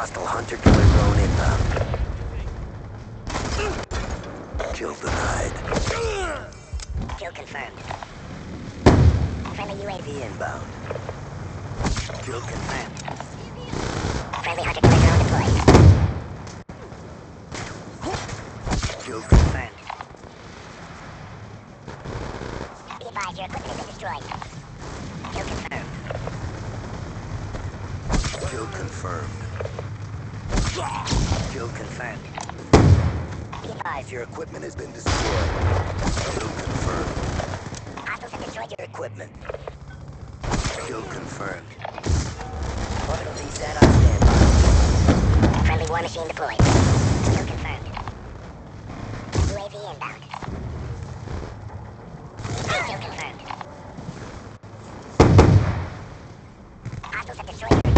Hostile hunter killer drone inbound. Uh, Kill denied. Kill confirmed. Friendly UAV. UAV inbound. Kill confirmed. Friendly hunter killer drone deployed. Kill confirmed. Be advised, your equipment has been destroyed. Kill confirmed. Kill confirmed. Kill confirmed. Be Your equipment has been destroyed. Kill confirmed. hostiles have destroyed your equipment. Kill confirmed. Orbital VSAT on standby. friendly war machine deployed. Kill confirmed. UAV inbound. Kill confirmed. Hostiles have destroyed your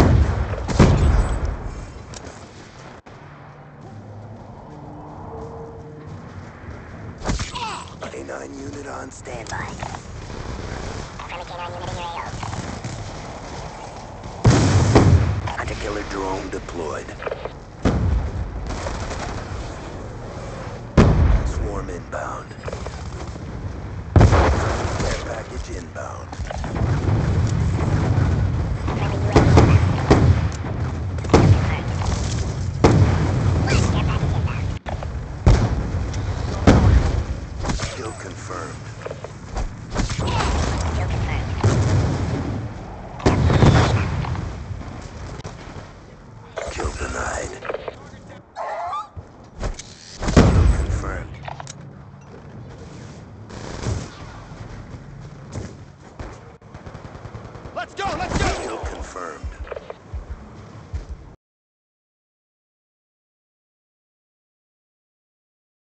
K9 unit on standby. friendly canine unit in your AO. Hunter killer drone deployed. Swarm inbound. Care package inbound. Let's go, let's go! Kill confirmed.